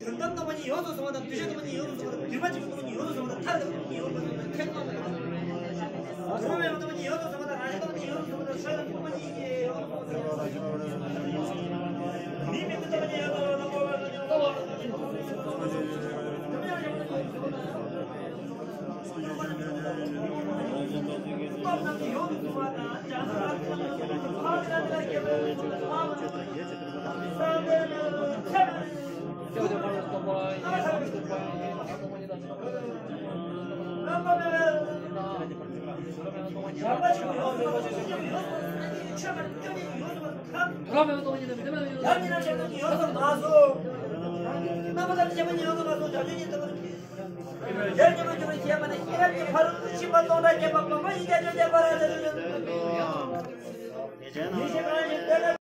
軍のに要素様だ、武将のに要素様だ、車自分のに要素様だ、太郎のに要素様だ、剣のに要素様だ、ラジコのに要素様だ、シャドウのに要素様だ、リミットのに要素様だ、Thank you. Yarbaşım yozmadım, yozmadım, içemedim, gömedim, yozmadım, kan. Buram Mehmet Oğuz'u dedim, değil mi? Yan inanacağım, yozmadım, ağzım. Mehmet Ali Cemil'i yozmadım, hocam, ne yedim? Gel gibi gibi kiyemene, girer ki parıldı çıkmadı ona kebaplama, iyi gece de bana dedim. Gece bana